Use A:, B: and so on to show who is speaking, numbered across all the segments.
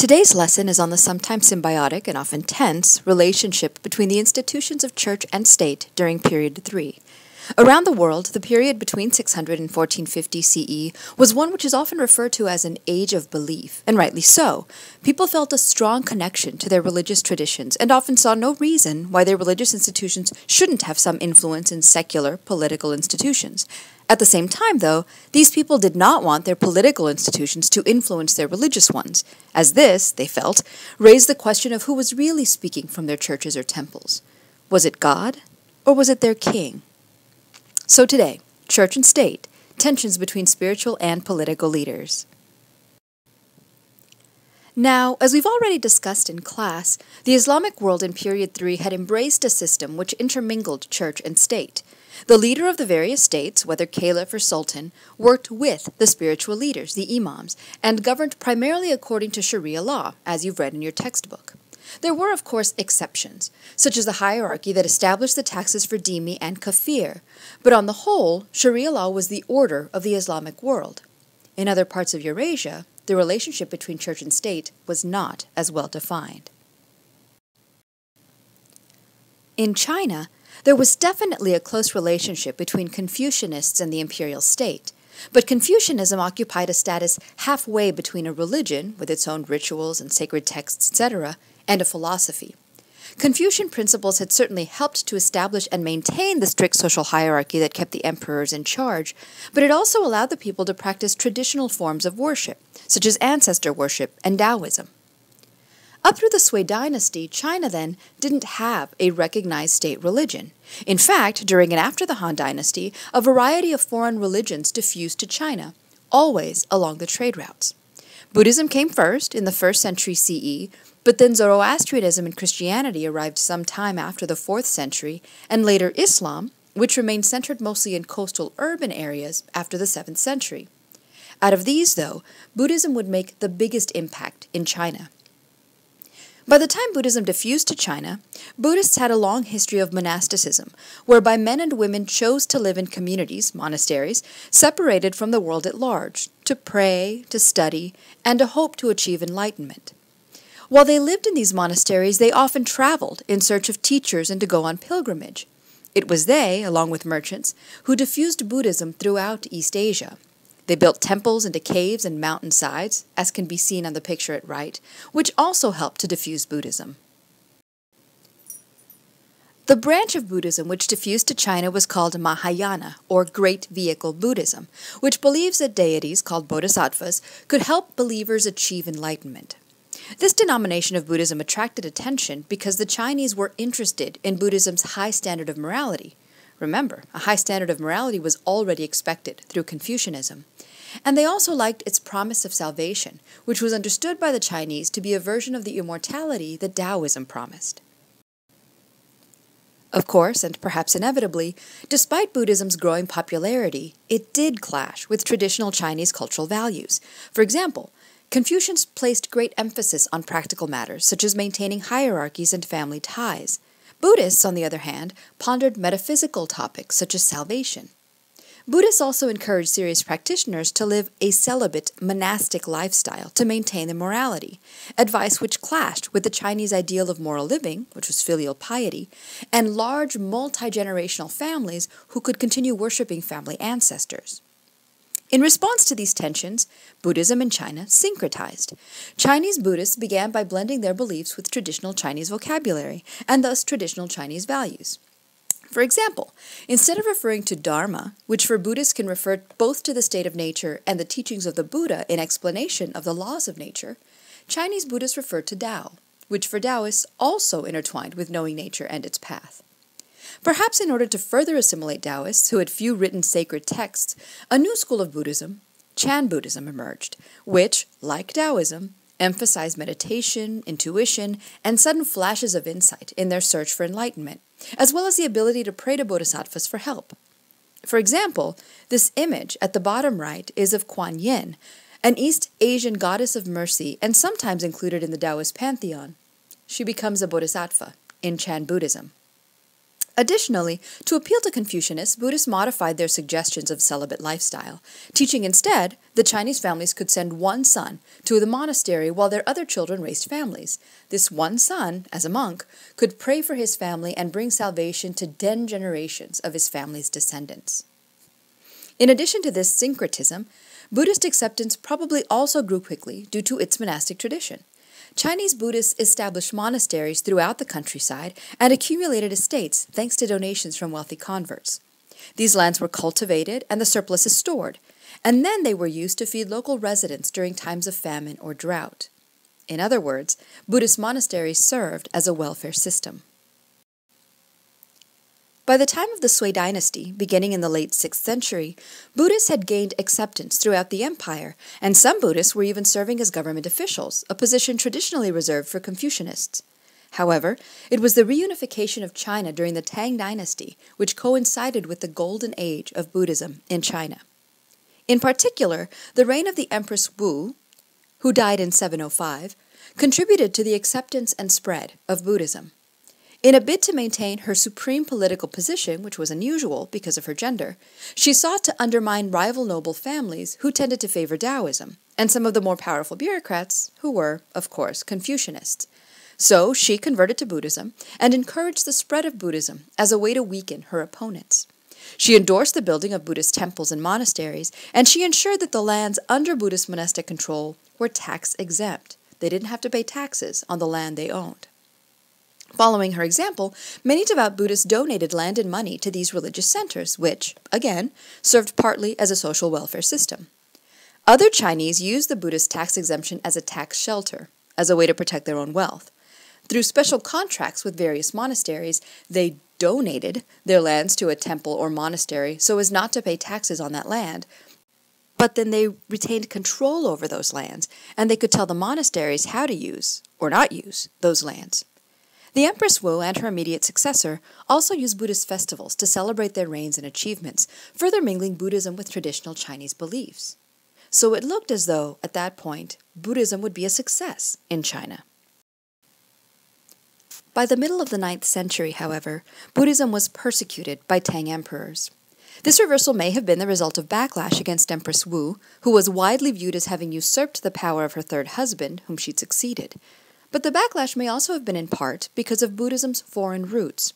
A: Today's lesson is on the sometimes symbiotic and often tense relationship between the institutions of church and state during period 3. Around the world, the period between 600 and 1450 CE was one which is often referred to as an age of belief, and rightly so. People felt a strong connection to their religious traditions and often saw no reason why their religious institutions shouldn't have some influence in secular political institutions. At the same time, though, these people did not want their political institutions to influence their religious ones, as this, they felt, raised the question of who was really speaking from their churches or temples. Was it God, or was it their king? So today, church and state, tensions between spiritual and political leaders. Now, as we've already discussed in class, the Islamic world in period 3 had embraced a system which intermingled church and state. The leader of the various states, whether caliph or sultan, worked with the spiritual leaders, the imams, and governed primarily according to Sharia law, as you've read in your textbook. There were, of course, exceptions, such as the hierarchy that established the taxes for dhimmi and kafir, but on the whole, Sharia law was the order of the Islamic world. In other parts of Eurasia, the relationship between church and state was not as well defined. In China, there was definitely a close relationship between Confucianists and the imperial state, but Confucianism occupied a status halfway between a religion, with its own rituals and sacred texts, etc., and a philosophy. Confucian principles had certainly helped to establish and maintain the strict social hierarchy that kept the emperors in charge, but it also allowed the people to practice traditional forms of worship, such as ancestor worship and Taoism. Up through the Sui dynasty, China then didn't have a recognized state religion. In fact, during and after the Han dynasty, a variety of foreign religions diffused to China, always along the trade routes. Buddhism came first in the first century CE, but then Zoroastrianism and Christianity arrived some time after the 4th century, and later Islam, which remained centered mostly in coastal urban areas after the 7th century. Out of these, though, Buddhism would make the biggest impact in China. By the time Buddhism diffused to China, Buddhists had a long history of monasticism, whereby men and women chose to live in communities, monasteries, separated from the world at large, to pray, to study, and to hope to achieve enlightenment. While they lived in these monasteries, they often traveled in search of teachers and to go on pilgrimage. It was they, along with merchants, who diffused Buddhism throughout East Asia. They built temples into caves and mountainsides, as can be seen on the picture at right, which also helped to diffuse Buddhism. The branch of Buddhism which diffused to China was called Mahayana, or Great Vehicle Buddhism, which believes that deities, called bodhisattvas, could help believers achieve enlightenment. This denomination of Buddhism attracted attention because the Chinese were interested in Buddhism's high standard of morality. Remember, a high standard of morality was already expected through Confucianism. And they also liked its promise of salvation, which was understood by the Chinese to be a version of the immortality that Taoism promised. Of course, and perhaps inevitably, despite Buddhism's growing popularity, it did clash with traditional Chinese cultural values. For example, Confucians placed great emphasis on practical matters, such as maintaining hierarchies and family ties. Buddhists, on the other hand, pondered metaphysical topics such as salvation. Buddhists also encouraged serious practitioners to live a celibate, monastic lifestyle to maintain their morality, advice which clashed with the Chinese ideal of moral living, which was filial piety, and large multi generational families who could continue worshiping family ancestors. In response to these tensions, Buddhism in China syncretized. Chinese Buddhists began by blending their beliefs with traditional Chinese vocabulary, and thus traditional Chinese values. For example, instead of referring to Dharma, which for Buddhists can refer both to the state of nature and the teachings of the Buddha in explanation of the laws of nature, Chinese Buddhists refer to Tao, which for Taoists also intertwined with knowing nature and its path. Perhaps in order to further assimilate Taoists, who had few written sacred texts, a new school of Buddhism, Chan Buddhism, emerged, which, like Taoism, emphasized meditation, intuition, and sudden flashes of insight in their search for enlightenment, as well as the ability to pray to bodhisattvas for help. For example, this image at the bottom right is of Kuan Yin, an East Asian goddess of mercy and sometimes included in the Taoist pantheon. She becomes a bodhisattva in Chan Buddhism. Additionally, to appeal to Confucianists, Buddhists modified their suggestions of celibate lifestyle, teaching instead that Chinese families could send one son to the monastery while their other children raised families. This one son, as a monk, could pray for his family and bring salvation to ten generations of his family's descendants. In addition to this syncretism, Buddhist acceptance probably also grew quickly due to its monastic tradition. Chinese Buddhists established monasteries throughout the countryside and accumulated estates thanks to donations from wealthy converts. These lands were cultivated and the surpluses stored, and then they were used to feed local residents during times of famine or drought. In other words, Buddhist monasteries served as a welfare system. By the time of the Sui dynasty, beginning in the late 6th century, Buddhists had gained acceptance throughout the empire, and some Buddhists were even serving as government officials, a position traditionally reserved for Confucianists. However, it was the reunification of China during the Tang dynasty which coincided with the golden age of Buddhism in China. In particular, the reign of the Empress Wu, who died in 705, contributed to the acceptance and spread of Buddhism. In a bid to maintain her supreme political position, which was unusual because of her gender, she sought to undermine rival noble families who tended to favor Taoism, and some of the more powerful bureaucrats who were, of course, Confucianists. So she converted to Buddhism and encouraged the spread of Buddhism as a way to weaken her opponents. She endorsed the building of Buddhist temples and monasteries, and she ensured that the lands under Buddhist monastic control were tax exempt. They didn't have to pay taxes on the land they owned. Following her example, many devout Buddhists donated land and money to these religious centers, which, again, served partly as a social welfare system. Other Chinese used the Buddhist tax exemption as a tax shelter, as a way to protect their own wealth. Through special contracts with various monasteries, they donated their lands to a temple or monastery so as not to pay taxes on that land. But then they retained control over those lands, and they could tell the monasteries how to use, or not use, those lands. The Empress Wu and her immediate successor also used Buddhist festivals to celebrate their reigns and achievements, further mingling Buddhism with traditional Chinese beliefs. So it looked as though, at that point, Buddhism would be a success in China. By the middle of the ninth century, however, Buddhism was persecuted by Tang emperors. This reversal may have been the result of backlash against Empress Wu, who was widely viewed as having usurped the power of her third husband, whom she'd succeeded. But the backlash may also have been in part because of Buddhism's foreign roots.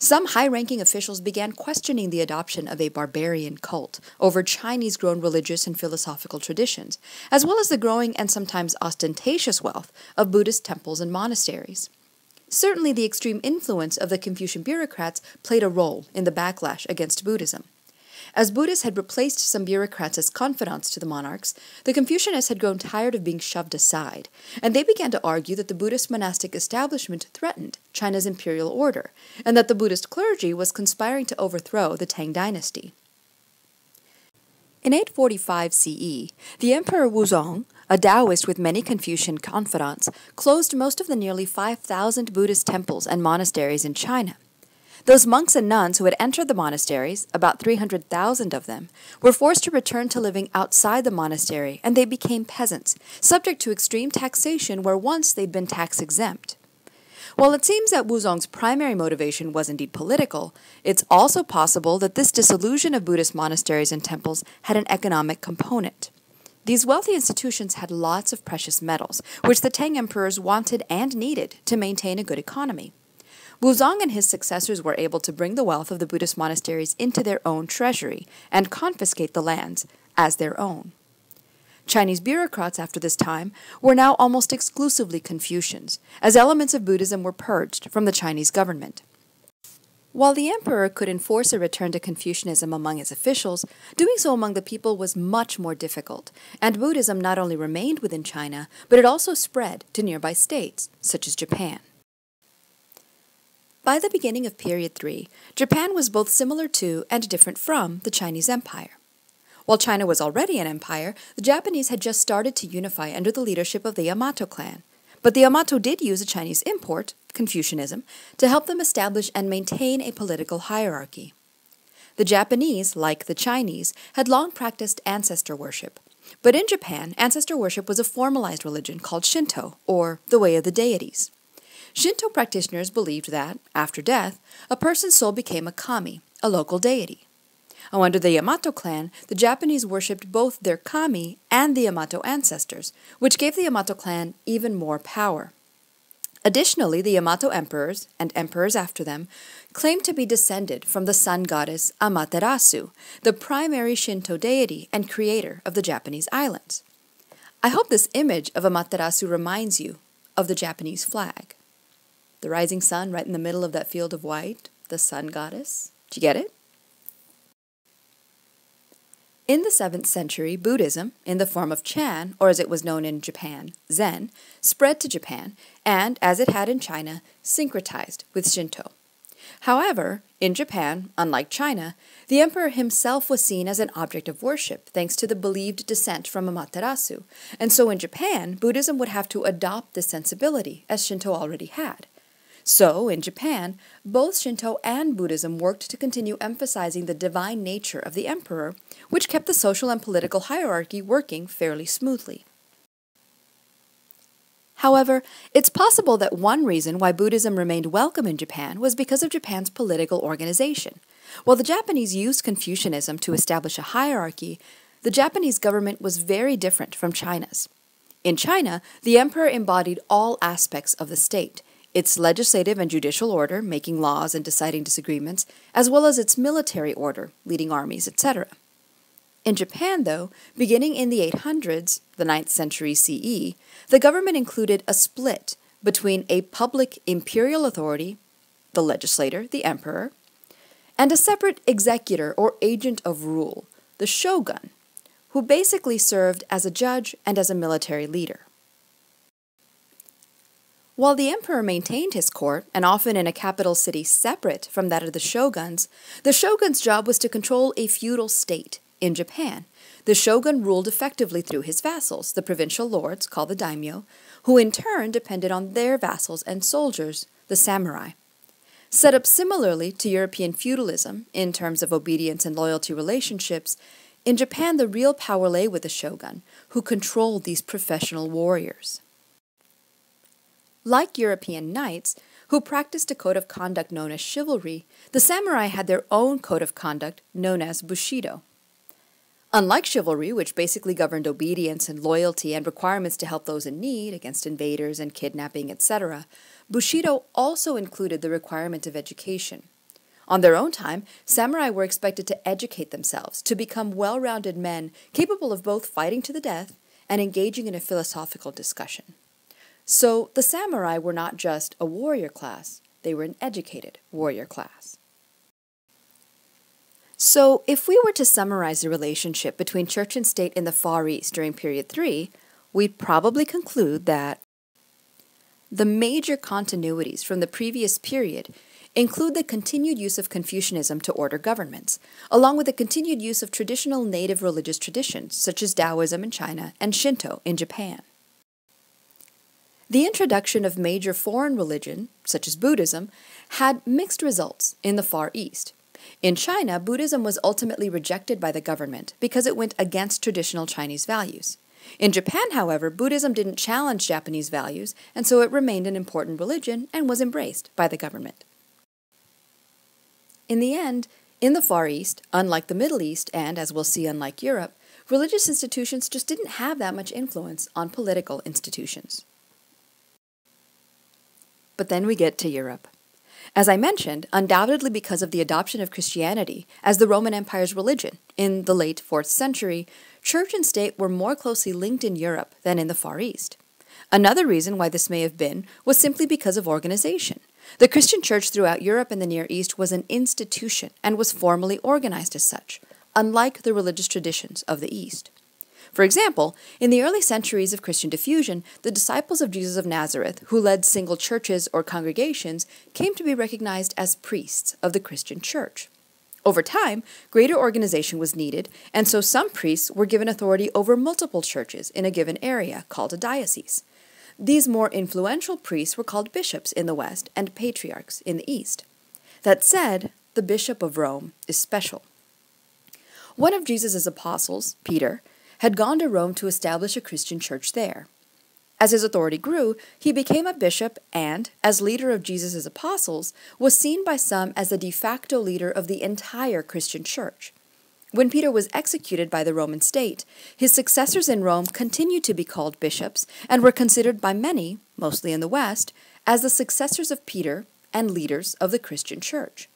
A: Some high ranking officials began questioning the adoption of a barbarian cult over Chinese grown religious and philosophical traditions, as well as the growing and sometimes ostentatious wealth of Buddhist temples and monasteries. Certainly, the extreme influence of the Confucian bureaucrats played a role in the backlash against Buddhism. As Buddhists had replaced some bureaucrats as confidants to the monarchs, the Confucianists had grown tired of being shoved aside, and they began to argue that the Buddhist monastic establishment threatened China's imperial order, and that the Buddhist clergy was conspiring to overthrow the Tang dynasty. In 845 CE, the Emperor Wuzong, a Taoist with many Confucian confidants, closed most of the nearly 5,000 Buddhist temples and monasteries in China. Those monks and nuns who had entered the monasteries, about 300,000 of them, were forced to return to living outside the monastery, and they became peasants, subject to extreme taxation where once they'd been tax exempt. While it seems that Wuzong's primary motivation was indeed political, it's also possible that this dissolution of Buddhist monasteries and temples had an economic component. These wealthy institutions had lots of precious metals, which the Tang emperors wanted and needed to maintain a good economy. Wuzong and his successors were able to bring the wealth of the Buddhist monasteries into their own treasury and confiscate the lands as their own. Chinese bureaucrats after this time were now almost exclusively Confucians, as elements of Buddhism were purged from the Chinese government. While the emperor could enforce a return to Confucianism among his officials, doing so among the people was much more difficult, and Buddhism not only remained within China, but it also spread to nearby states, such as Japan. By the beginning of Period 3, Japan was both similar to and different from the Chinese Empire. While China was already an empire, the Japanese had just started to unify under the leadership of the Yamato clan. But the Yamato did use a Chinese import, Confucianism, to help them establish and maintain a political hierarchy. The Japanese, like the Chinese, had long practiced ancestor worship. But in Japan, ancestor worship was a formalized religion called Shinto, or the Way of the Deities. Shinto practitioners believed that, after death, a person's soul became a kami, a local deity. Under the Yamato clan, the Japanese worshipped both their kami and the Yamato ancestors, which gave the Yamato clan even more power. Additionally, the Yamato emperors, and emperors after them, claimed to be descended from the sun goddess Amaterasu, the primary Shinto deity and creator of the Japanese islands. I hope this image of Amaterasu reminds you of the Japanese flag. The rising sun right in the middle of that field of white, the sun goddess. Do you get it? In the 7th century, Buddhism, in the form of Chan, or as it was known in Japan, Zen, spread to Japan and, as it had in China, syncretized with Shinto. However, in Japan, unlike China, the emperor himself was seen as an object of worship thanks to the believed descent from Amaterasu, and so in Japan, Buddhism would have to adopt this sensibility, as Shinto already had. So, in Japan, both Shinto and Buddhism worked to continue emphasizing the divine nature of the emperor, which kept the social and political hierarchy working fairly smoothly. However, it's possible that one reason why Buddhism remained welcome in Japan was because of Japan's political organization. While the Japanese used Confucianism to establish a hierarchy, the Japanese government was very different from China's. In China, the emperor embodied all aspects of the state, its legislative and judicial order, making laws and deciding disagreements, as well as its military order, leading armies, etc. In Japan, though, beginning in the 800s, the 9th century CE, the government included a split between a public imperial authority, the legislator, the emperor, and a separate executor or agent of rule, the shogun, who basically served as a judge and as a military leader. While the emperor maintained his court, and often in a capital city separate from that of the shoguns, the shogun's job was to control a feudal state in Japan. The shogun ruled effectively through his vassals, the provincial lords, called the daimyo, who in turn depended on their vassals and soldiers, the samurai. Set up similarly to European feudalism in terms of obedience and loyalty relationships, in Japan the real power lay with the shogun, who controlled these professional warriors. Like European knights, who practiced a code of conduct known as chivalry, the samurai had their own code of conduct known as bushido. Unlike chivalry, which basically governed obedience and loyalty and requirements to help those in need against invaders and kidnapping, etc., bushido also included the requirement of education. On their own time, samurai were expected to educate themselves to become well rounded men capable of both fighting to the death and engaging in a philosophical discussion. So the samurai were not just a warrior class, they were an educated warrior class. So, if we were to summarize the relationship between church and state in the Far East during period 3, we'd probably conclude that the major continuities from the previous period include the continued use of Confucianism to order governments, along with the continued use of traditional native religious traditions such as Taoism in China and Shinto in Japan. The introduction of major foreign religion, such as Buddhism, had mixed results in the Far East. In China, Buddhism was ultimately rejected by the government because it went against traditional Chinese values. In Japan, however, Buddhism didn't challenge Japanese values, and so it remained an important religion and was embraced by the government. In the end, in the Far East, unlike the Middle East, and as we'll see, unlike Europe, religious institutions just didn't have that much influence on political institutions. But then we get to Europe. As I mentioned, undoubtedly because of the adoption of Christianity as the Roman Empire's religion in the late 4th century, church and state were more closely linked in Europe than in the Far East. Another reason why this may have been was simply because of organization. The Christian church throughout Europe and the Near East was an institution and was formally organized as such, unlike the religious traditions of the East. For example, in the early centuries of Christian diffusion, the disciples of Jesus of Nazareth, who led single churches or congregations, came to be recognized as priests of the Christian church. Over time, greater organization was needed, and so some priests were given authority over multiple churches in a given area, called a diocese. These more influential priests were called bishops in the West and patriarchs in the East. That said, the Bishop of Rome is special. One of Jesus' apostles, Peter, had gone to Rome to establish a Christian church there. As his authority grew, he became a bishop and, as leader of Jesus' apostles, was seen by some as the de facto leader of the entire Christian church. When Peter was executed by the Roman state, his successors in Rome continued to be called bishops and were considered by many, mostly in the West, as the successors of Peter and leaders of the Christian church.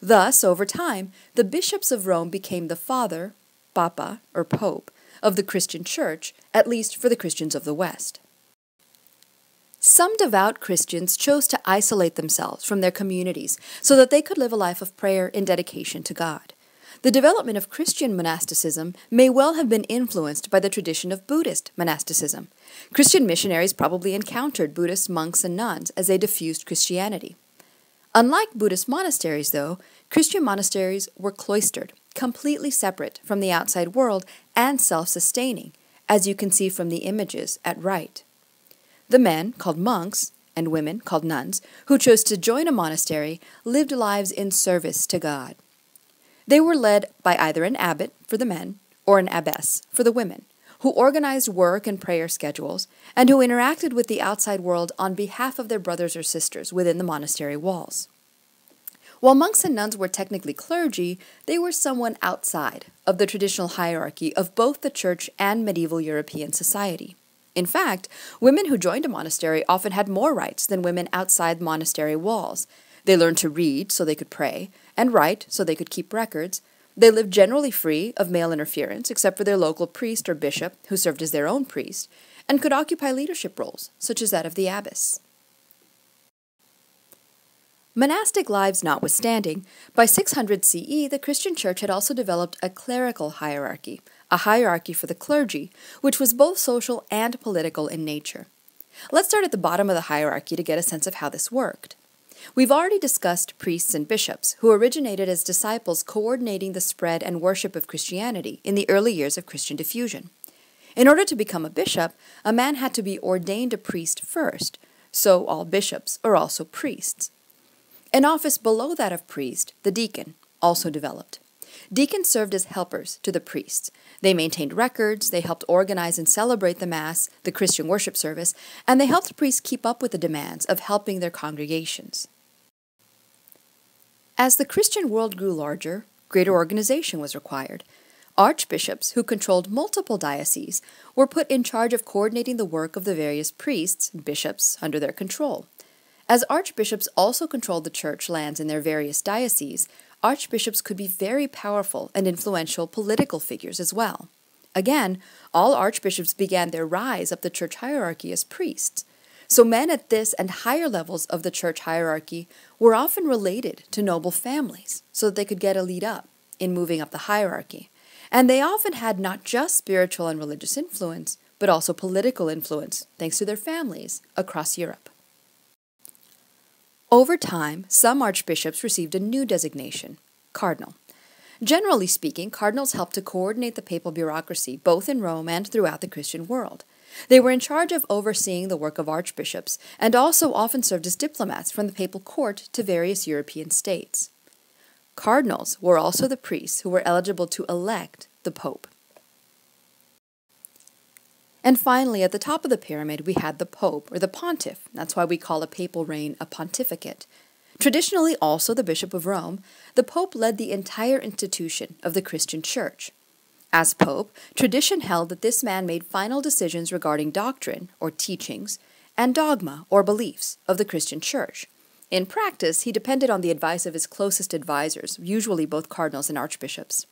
A: Thus, over time, the bishops of Rome became the father, papa, or pope, of the Christian church, at least for the Christians of the West. Some devout Christians chose to isolate themselves from their communities so that they could live a life of prayer and dedication to God. The development of Christian monasticism may well have been influenced by the tradition of Buddhist monasticism. Christian missionaries probably encountered Buddhist monks and nuns as they diffused Christianity. Unlike Buddhist monasteries, though, Christian monasteries were cloistered, completely separate from the outside world and self sustaining, as you can see from the images at right. The men, called monks, and women, called nuns, who chose to join a monastery lived lives in service to God. They were led by either an abbot for the men or an abbess for the women, who organized work and prayer schedules and who interacted with the outside world on behalf of their brothers or sisters within the monastery walls. While monks and nuns were technically clergy, they were someone outside of the traditional hierarchy of both the church and medieval European society. In fact, women who joined a monastery often had more rights than women outside monastery walls. They learned to read so they could pray, and write so they could keep records. They lived generally free of male interference, except for their local priest or bishop, who served as their own priest, and could occupy leadership roles, such as that of the abbess. Monastic lives notwithstanding, by 600 CE, the Christian Church had also developed a clerical hierarchy, a hierarchy for the clergy, which was both social and political in nature. Let's start at the bottom of the hierarchy to get a sense of how this worked. We've already discussed priests and bishops, who originated as disciples coordinating the spread and worship of Christianity in the early years of Christian diffusion. In order to become a bishop, a man had to be ordained a priest first, so all bishops are also priests. An office below that of priest, the deacon, also developed. Deacons served as helpers to the priests. They maintained records, they helped organize and celebrate the Mass, the Christian worship service, and they helped priests keep up with the demands of helping their congregations. As the Christian world grew larger, greater organization was required. Archbishops, who controlled multiple dioceses, were put in charge of coordinating the work of the various priests and bishops under their control. As archbishops also controlled the church lands in their various dioceses, archbishops could be very powerful and influential political figures as well. Again, all archbishops began their rise up the church hierarchy as priests. So men at this and higher levels of the church hierarchy were often related to noble families so that they could get a lead up in moving up the hierarchy. And they often had not just spiritual and religious influence, but also political influence, thanks to their families across Europe. Over time, some archbishops received a new designation, cardinal. Generally speaking, cardinals helped to coordinate the papal bureaucracy both in Rome and throughout the Christian world. They were in charge of overseeing the work of archbishops and also often served as diplomats from the papal court to various European states. Cardinals were also the priests who were eligible to elect the pope. And finally, at the top of the pyramid, we had the Pope, or the Pontiff. That's why we call a papal reign a pontificate. Traditionally, also the Bishop of Rome, the Pope led the entire institution of the Christian Church. As Pope, tradition held that this man made final decisions regarding doctrine, or teachings, and dogma, or beliefs, of the Christian Church. In practice, he depended on the advice of his closest advisers, usually both cardinals and archbishops.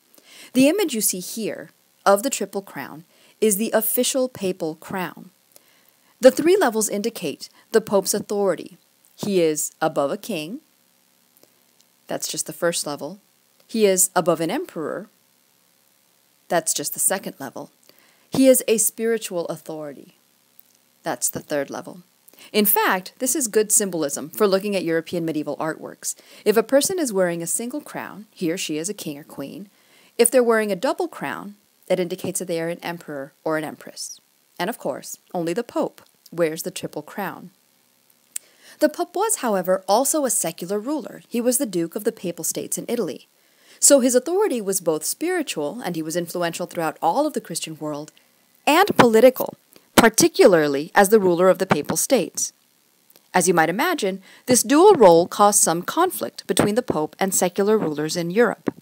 A: The image you see here of the Triple Crown is the official papal crown. The three levels indicate the Pope's authority. He is above a king. That's just the first level. He is above an emperor. That's just the second level. He is a spiritual authority. That's the third level. In fact, this is good symbolism for looking at European medieval artworks. If a person is wearing a single crown, he or she is a king or queen. If they're wearing a double crown, that indicates that they are an emperor or an empress. And of course, only the Pope wears the triple crown. The Pope was, however, also a secular ruler. He was the Duke of the Papal States in Italy. So his authority was both spiritual, and he was influential throughout all of the Christian world, and political. particularly as the ruler of the Papal States. As you might imagine, this dual role caused some conflict between the Pope and secular rulers in Europe.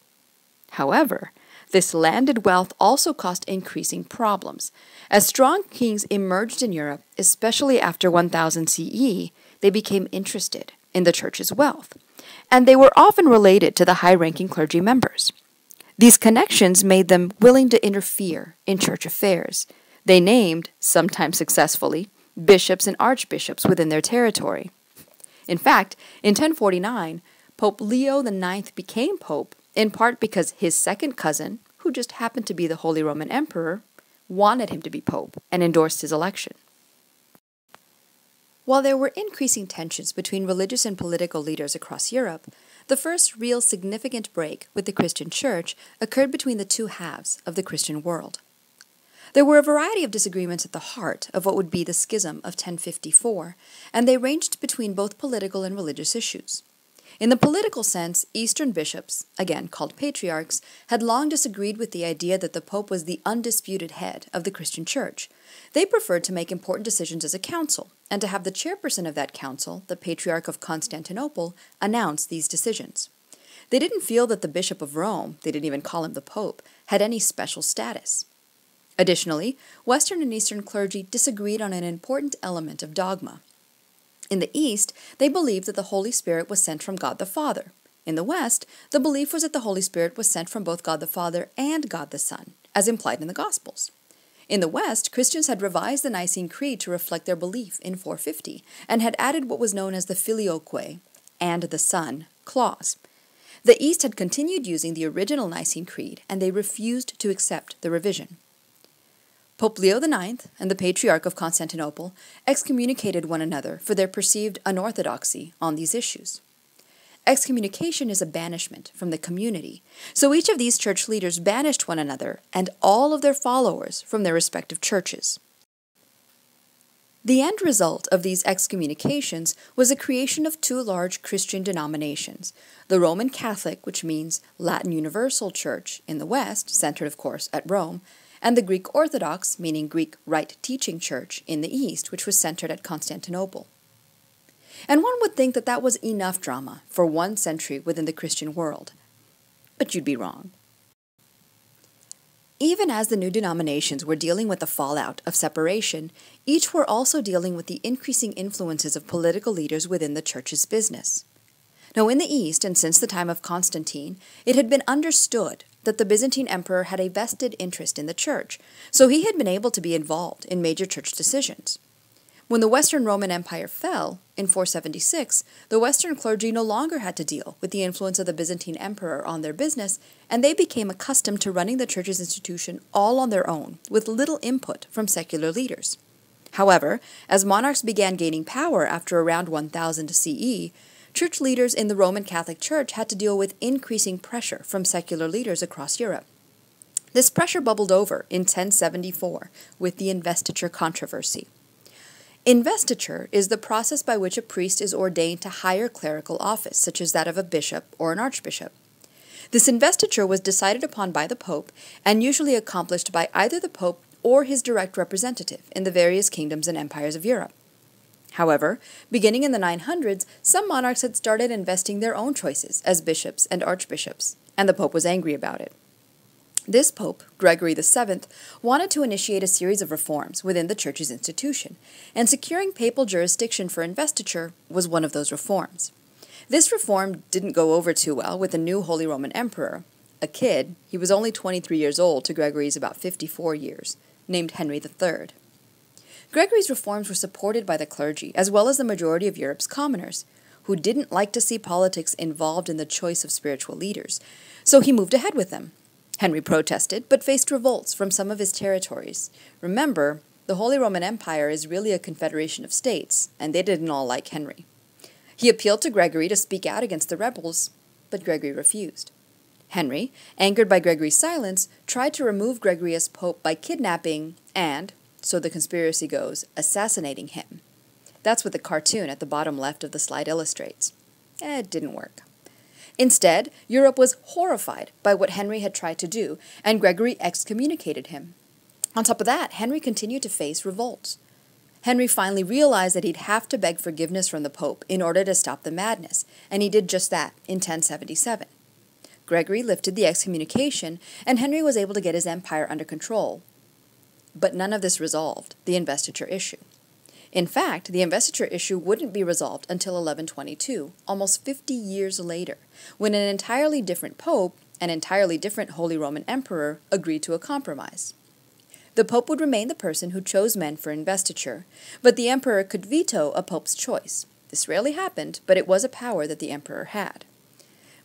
A: However, this landed wealth also caused increasing problems. As strong kings emerged in Europe, especially after 1000 CE, they became interested in the church's wealth, and they were often related to the high ranking clergy members. These connections made them willing to interfere in church affairs. They named, sometimes successfully, bishops and archbishops within their territory. In fact, in 1049, Pope Leo IX became pope in part because his second cousin, who just happened to be the Holy Roman Emperor, wanted him to be pope and endorsed his election. While there were increasing tensions between religious and political leaders across Europe, the first real significant break with the Christian Church occurred between the two halves of the Christian world. There were a variety of disagreements at the heart of what would be the Schism of 1054, and they ranged between both political and religious issues. In the political sense, Eastern bishops, again called patriarchs, had long disagreed with the idea that the Pope was the undisputed head of the Christian Church. They preferred to make important decisions as a council, and to have the chairperson of that council, the Patriarch of Constantinople, announce these decisions. They didn't feel that the Bishop of Rome, they didn't even call him the Pope, had any special status. Additionally, Western and Eastern clergy disagreed on an important element of dogma. In the East, they believed that the Holy Spirit was sent from God the Father. In the West, the belief was that the Holy Spirit was sent from both God the Father and God the Son, as implied in the Gospels. In the West, Christians had revised the Nicene Creed to reflect their belief in 450 and had added what was known as the filioque and the Son clause. The East had continued using the original Nicene Creed and they refused to accept the revision. Pope Leo IX and the Patriarch of Constantinople excommunicated one another for their perceived unorthodoxy on these issues. Excommunication is a banishment from the community, so each of these church leaders banished one another and all of their followers from their respective churches. The end result of these excommunications was the creation of two large Christian denominations the Roman Catholic, which means Latin Universal Church in the West, centered, of course, at Rome, and the Greek Orthodox, meaning Greek Right Teaching Church, in the East, which was centered at Constantinople. And one would think that that was enough drama for one century within the Christian world. But you'd be wrong. Even as the new denominations were dealing with the fallout of separation, each were also dealing with the increasing influences of political leaders within the church's business. Now, in the East, and since the time of Constantine, it had been understood that the Byzantine emperor had a vested interest in the church, so he had been able to be involved in major church decisions. When the Western Roman Empire fell in 476, the Western clergy no longer had to deal with the influence of the Byzantine emperor on their business, and they became accustomed to running the church's institution all on their own, with little input from secular leaders. However, as monarchs began gaining power after around 1000 CE, church leaders in the Roman Catholic Church had to deal with increasing pressure from secular leaders across Europe. This pressure bubbled over in 1074 with the investiture controversy. Investiture is the process by which a priest is ordained to higher clerical office, such as that of a bishop or an archbishop. This investiture was decided upon by the Pope and usually accomplished by either the Pope or his direct representative in the various kingdoms and empires of Europe. However, beginning in the 900s, some monarchs had started investing their own choices as bishops and archbishops, and the Pope was angry about it. This Pope, Gregory VII, wanted to initiate a series of reforms within the Church's institution, and securing papal jurisdiction for investiture was one of those reforms. This reform didn't go over too well with the new Holy Roman Emperor, a kid, he was only 23 years old to Gregory's about 54 years, named Henry III. Gregory's reforms were supported by the clergy, as well as the majority of Europe's commoners, who didn't like to see politics involved in the choice of spiritual leaders, so he moved ahead with them. Henry protested, but faced revolts from some of his territories. Remember, the Holy Roman Empire is really a confederation of states, and they didn't all like Henry. He appealed to Gregory to speak out against the rebels, but Gregory refused. Henry, angered by Gregory's silence, tried to remove Gregory as pope by kidnapping and, so the conspiracy goes, assassinating him. That's what the cartoon at the bottom left of the slide illustrates. Eh, it didn't work. Instead, Europe was horrified by what Henry had tried to do, and Gregory excommunicated him. On top of that, Henry continued to face revolts. Henry finally realized that he'd have to beg forgiveness from the Pope in order to stop the madness, and he did just that in 1077. Gregory lifted the excommunication, and Henry was able to get his empire under control. But none of this resolved the investiture issue. In fact, the investiture issue wouldn't be resolved until 1122, almost 50 years later, when an entirely different pope, an entirely different Holy Roman Emperor, agreed to a compromise. The Pope would remain the person who chose men for investiture, but the Emperor could veto a Pope's choice. This rarely happened, but it was a power that the Emperor had.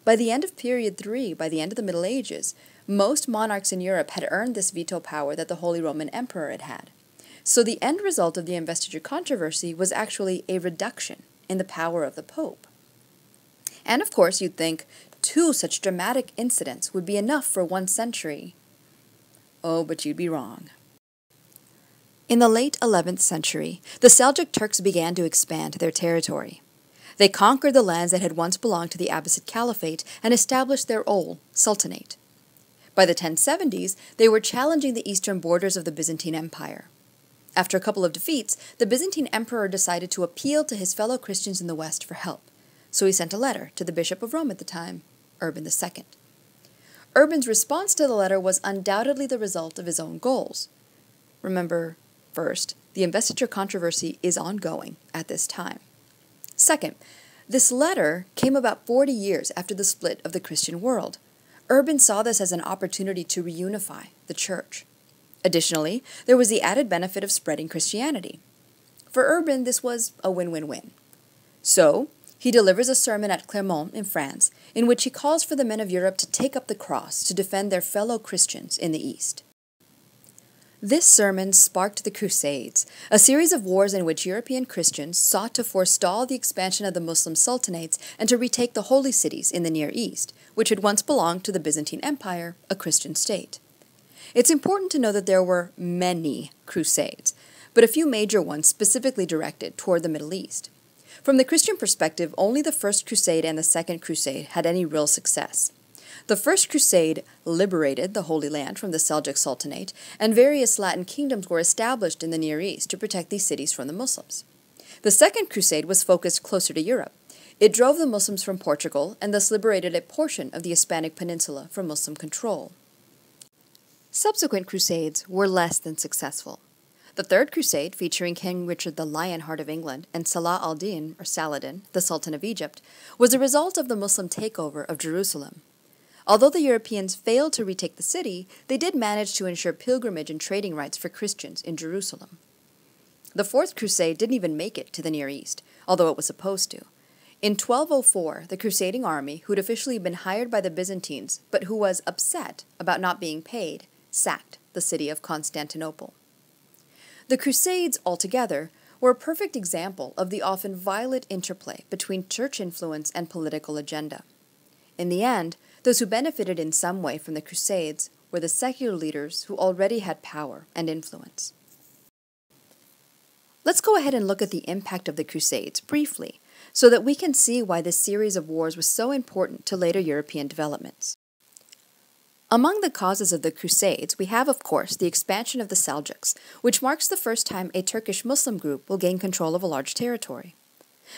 A: By the end of period 3, by the end of the Middle Ages, most monarchs in Europe had earned this veto power that the Holy Roman Emperor had had. So the end result of the investiture controversy was actually a reduction in the power of the Pope. And of course, you'd think two such dramatic incidents would be enough for one century. Oh, but you'd be wrong. In the late 11th century, the Seljuk Turks began to expand their territory. They conquered the lands that had once belonged to the Abbasid Caliphate and established their old Sultanate. By the 1070s, they were challenging the eastern borders of the Byzantine Empire. After a couple of defeats, the Byzantine emperor decided to appeal to his fellow Christians in the West for help, so he sent a letter to the Bishop of Rome at the time, Urban II. Urban's response to the letter was undoubtedly the result of his own goals. Remember, First, the investiture controversy is ongoing at this time. Second, this letter came about 40 years after the split of the Christian world. Urban saw this as an opportunity to reunify the church. Additionally, there was the added benefit of spreading Christianity. For Urban, this was a win win win. So, he delivers a sermon at Clermont in France in which he calls for the men of Europe to take up the cross to defend their fellow Christians in the East. This sermon sparked the Crusades, a series of wars in which European Christians sought to forestall the expansion of the Muslim sultanates and to retake the holy cities in the Near East, which had once belonged to the Byzantine Empire, a Christian state. It's important to know that there were many crusades, but a few major ones specifically directed toward the Middle East. From the Christian perspective, only the First Crusade and the Second Crusade had any real success. The First Crusade liberated the Holy Land from the Seljuk Sultanate, and various Latin kingdoms were established in the Near East to protect these cities from the Muslims. The Second Crusade was focused closer to Europe. It drove the Muslims from Portugal and thus liberated a portion of the Hispanic Peninsula from Muslim control. Subsequent crusades were less than successful. The Third Crusade, featuring King Richard the Lionheart of England and Salah al-Din, or Saladin, the Sultan of Egypt, was a result of the Muslim takeover of Jerusalem. Although the Europeans failed to retake the city, they did manage to ensure pilgrimage and trading rights for Christians in Jerusalem. The Fourth Crusade didn't even make it to the Near East, although it was supposed to. In 1204, the crusading army, who'd officially been hired by the Byzantines, but who was upset about not being paid, sacked the city of Constantinople. The Crusades, altogether, were a perfect example of the often violent interplay between church influence and political agenda. In the end, those who benefited in some way from the Crusades were the secular leaders who already had power and influence. Let's go ahead and look at the impact of the Crusades briefly, so that we can see why this series of wars was so important to later European developments. Among the causes of the Crusades, we have, of course, the expansion of the Seljuks, which marks the first time a Turkish Muslim group will gain control of a large territory.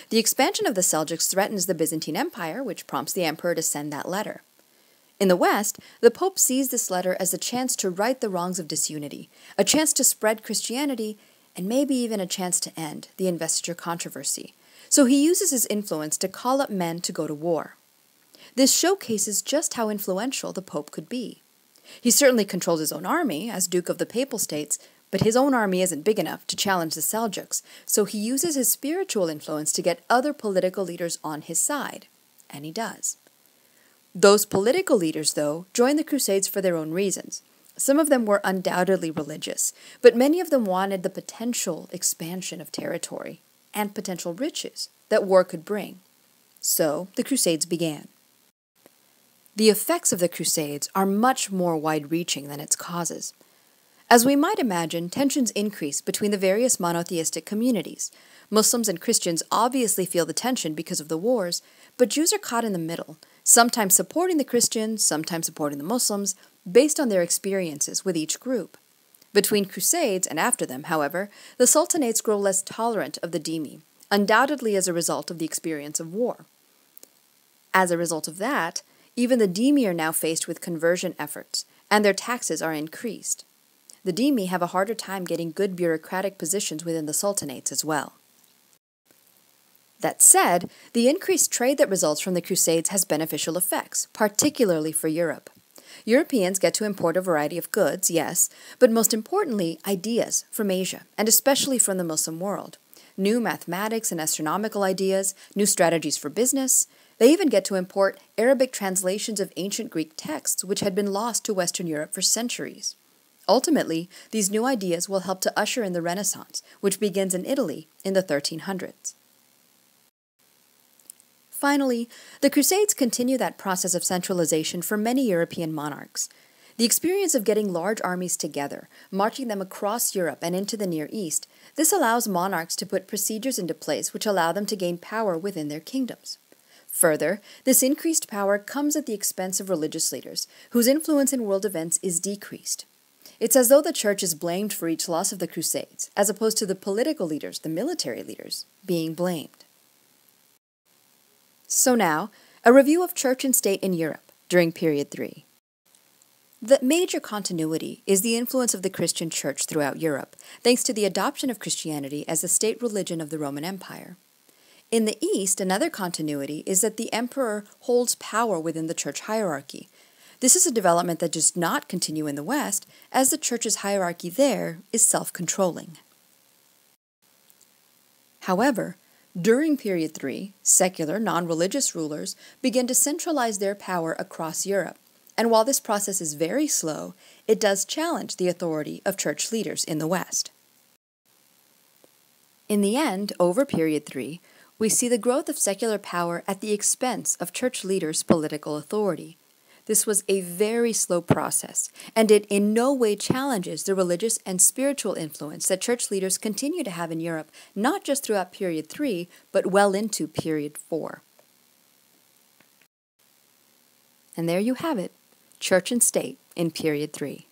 A: The expansion of the Seljuks threatens the Byzantine Empire, which prompts the emperor to send that letter. In the West, the Pope sees this letter as a chance to right the wrongs of disunity, a chance to spread Christianity, and maybe even a chance to end the investiture controversy. So he uses his influence to call up men to go to war. This showcases just how influential the Pope could be. He certainly controls his own army, as Duke of the Papal States, but his own army isn't big enough to challenge the Seljuks, so he uses his spiritual influence to get other political leaders on his side. And he does. Those political leaders, though, joined the Crusades for their own reasons. Some of them were undoubtedly religious, but many of them wanted the potential expansion of territory and potential riches that war could bring. So the Crusades began. The effects of the Crusades are much more wide reaching than its causes. As we might imagine, tensions increase between the various monotheistic communities. Muslims and Christians obviously feel the tension because of the wars, but Jews are caught in the middle sometimes supporting the Christians, sometimes supporting the Muslims, based on their experiences with each group. Between Crusades and after them, however, the sultanates grow less tolerant of the dhimmi, undoubtedly as a result of the experience of war. As a result of that, even the dhimmi are now faced with conversion efforts, and their taxes are increased. The dhimmi have a harder time getting good bureaucratic positions within the sultanates as well. That said, the increased trade that results from the Crusades has beneficial effects, particularly for Europe. Europeans get to import a variety of goods, yes, but most importantly, ideas from Asia, and especially from the Muslim world. New mathematics and astronomical ideas, new strategies for business. They even get to import Arabic translations of ancient Greek texts, which had been lost to Western Europe for centuries. Ultimately, these new ideas will help to usher in the Renaissance, which begins in Italy in the 1300s. Finally, the Crusades continue that process of centralization for many European monarchs. The experience of getting large armies together, marching them across Europe and into the Near East, this allows monarchs to put procedures into place which allow them to gain power within their kingdoms. Further, this increased power comes at the expense of religious leaders, whose influence in world events is decreased. It's as though the church is blamed for each loss of the Crusades, as opposed to the political leaders, the military leaders, being blamed. So now, a review of church and state in Europe during period 3. The major continuity is the influence of the Christian church throughout Europe, thanks to the adoption of Christianity as the state religion of the Roman Empire. In the East, another continuity is that the emperor holds power within the church hierarchy. This is a development that does not continue in the West, as the church's hierarchy there is self controlling. However, during Period 3, secular, non religious rulers begin to centralize their power across Europe. And while this process is very slow, it does challenge the authority of church leaders in the West. In the end, over Period 3, we see the growth of secular power at the expense of church leaders' political authority. This was a very slow process, and it in no way challenges the religious and spiritual influence that church leaders continue to have in Europe, not just throughout period 3, but well into period 4. And there you have it church and state in period 3.